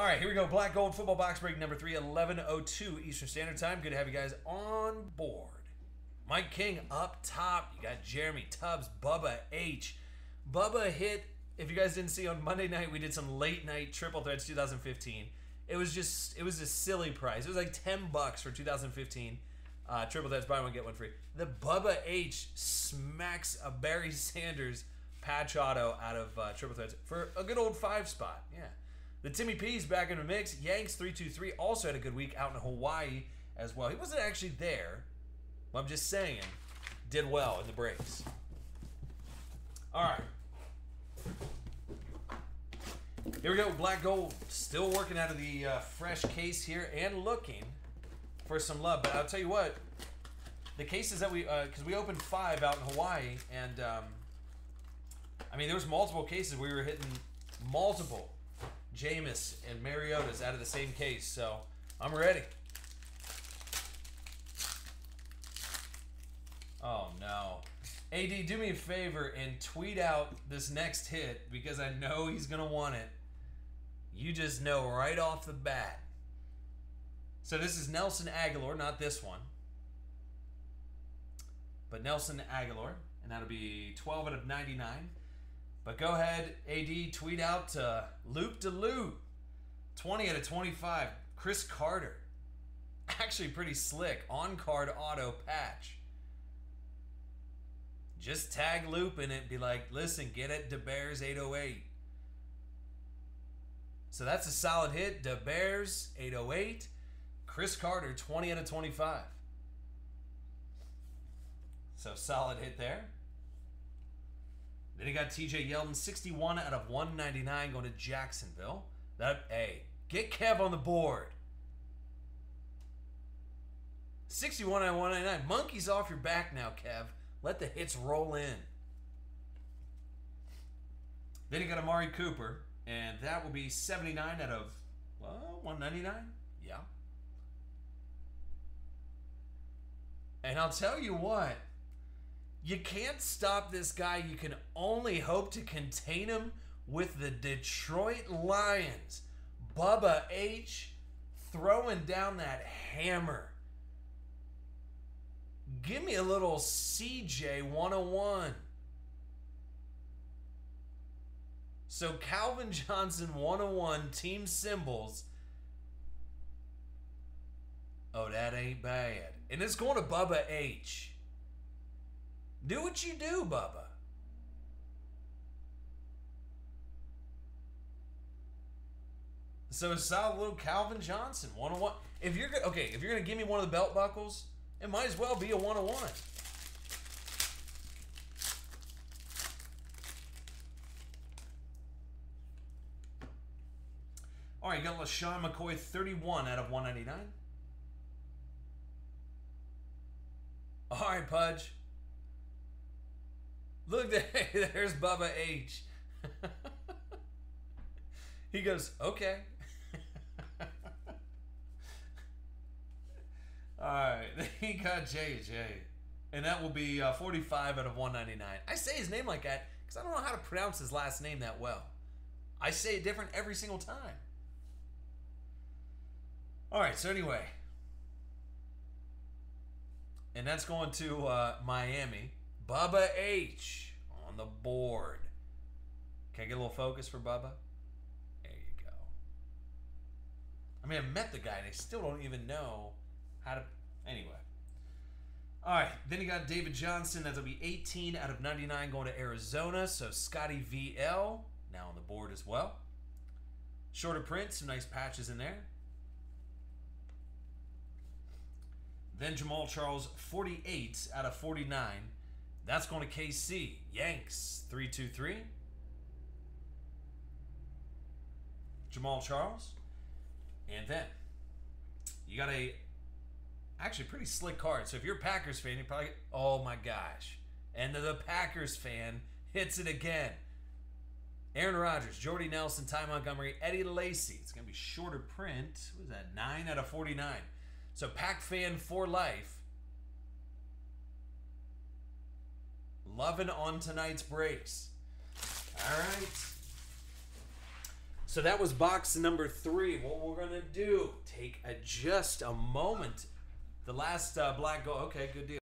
All right, here we go. Black Gold Football Box Break number three, 11.02 Eastern Standard Time. Good to have you guys on board. Mike King up top. You got Jeremy Tubbs, Bubba H. Bubba hit, if you guys didn't see on Monday night, we did some late night triple threads 2015. It was just, it was a silly price. It was like 10 bucks for 2015. Uh, triple threads, buy one, get one free. The Bubba H smacks a Barry Sanders patch auto out of uh, triple threads for a good old five spot. Yeah. The Timmy P's back in the mix. Yanks 323 also had a good week out in Hawaii as well. He wasn't actually there. I'm just saying, did well in the breaks. All right. Here we go. Black Gold still working out of the uh, fresh case here and looking for some love. But I'll tell you what, the cases that we, because uh, we opened five out in Hawaii, and um, I mean, there was multiple cases. We were hitting multiple Jameis and Mariota's out of the same case. So I'm ready. Oh no. AD, do me a favor and tweet out this next hit because I know he's going to want it. You just know right off the bat. So this is Nelson Agholor, not this one. But Nelson Agholor, and that'll be 12 out of 99. But go ahead, AD, tweet out uh, Loop to Loop. 20 out of 25. Cris Carter. Actually pretty slick. On card auto patch. Just tag Loop in it. Be like, listen, get it DeBears 808. So that's a solid hit. DeBears 808. Cris Carter 20 out of 25. So solid hit there. Then you got TJ Yeldon, 61 out of 199 going to Jacksonville. That hey, get Kev on the board. 61 out of 199. Monkeys off your back now, Kev. Let the hits roll in. Then you got Amari Cooper, and that will be 79 out of well, 199. Yeah. And I'll tell you what, you can't stop this guy. You can only hope to contain him with the Detroit Lions. Bubba H throwing down that hammer. Give me a little CJ 101. So Calvin Johnson 101 team symbols. Oh, that ain't bad. And it's going to Bubba H. Do what you do, Bubba. So it's solid little Calvin Johnson, one on one. If you're okay, if you're gonna give me one of the belt buckles, it might as well be a one on one. All right, you got LeSean McCoy, 31 out of 199. All right, Pudge. Look, there's Bubba H. he goes, okay. All right, he got JJ. And that will be uh, 45 out of 199. I say his name like that because I don't know how to pronounce his last name that well. I say it different every single time. All right, so anyway. And that's going to uh, Miami. Bubba H on the board. Can I get a little focus for Bubba? There you go. I mean, I met the guy and I still don't even know how to. Anyway. All right, then you got David Johnson. That'll be 18 out of 99 going to Arizona. So Scotty VL now on the board as well. Shorter print, some nice patches in there. Then Jamaal Charles, 48 out of 49. That's going to KC. Yanks, 323. Jamaal Charles. And then you got a actually pretty slick card. So if you're a Packers fan, you probably oh my gosh. And the Packers fan hits it again. Aaron Rodgers, Jordy Nelson, Ty Montgomery, Eddie Lacy. It's going to be shorter print. What is that? 9 out of 49. So Pack fan for life. Loving on tonight's breaks. All right. So that was box number three. What we're gonna do? Take a, just a moment. The last uh, black go. Okay, good deal.